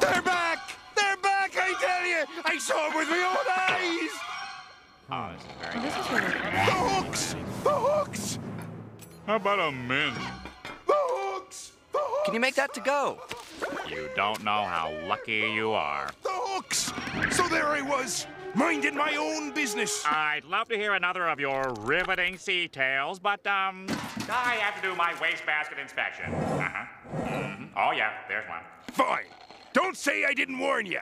They're back! They're back, I tell you! I saw them with my own eyes! Oh, this is very This good. is really good. The hooks! The hooks! How about a mint? The hooks! The hooks! Can you make that to go? You don't know how lucky you are. The hooks! So there I was, minding my own business. I'd love to hear another of your riveting sea tales, but, um, I have to do my wastebasket inspection. Uh-huh. Mm Mhm. Oh, yeah, there's one. Fine. Don't say I didn't warn you.